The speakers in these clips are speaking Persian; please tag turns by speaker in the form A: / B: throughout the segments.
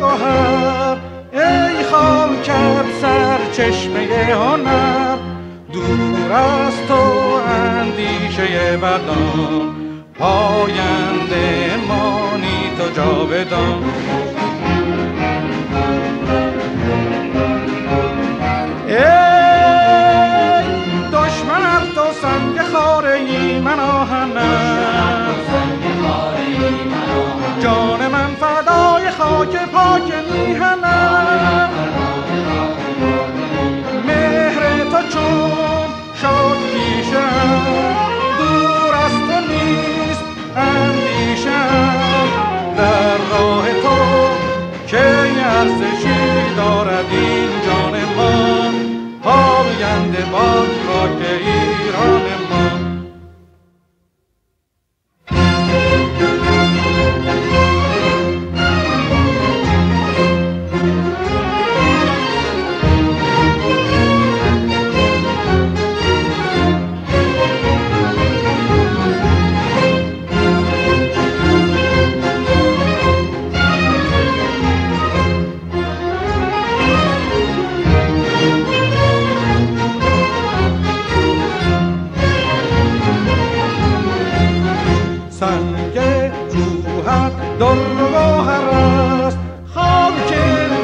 A: گهر ای خاکت سر چشمه هنر دور از تو اندیشه بدان پاینده مانی تو جاودان. خاک پاک میهنم مهر تو چون شد پیشم دور از تو نیست اندیشم در راه تو که ارزشی دارد این جان من پاینده باد خاک ایران روحت در گوهر است خاک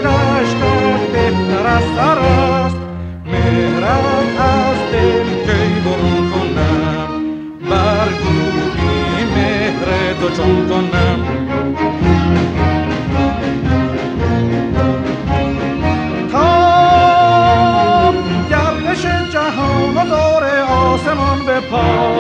A: دشتت بهتر از سر است. مهرت از دل کی برون کنم؟ برگویی مهر تو چون کنم. تا گردش جهان و دور آسمان به پا.